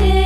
wanted.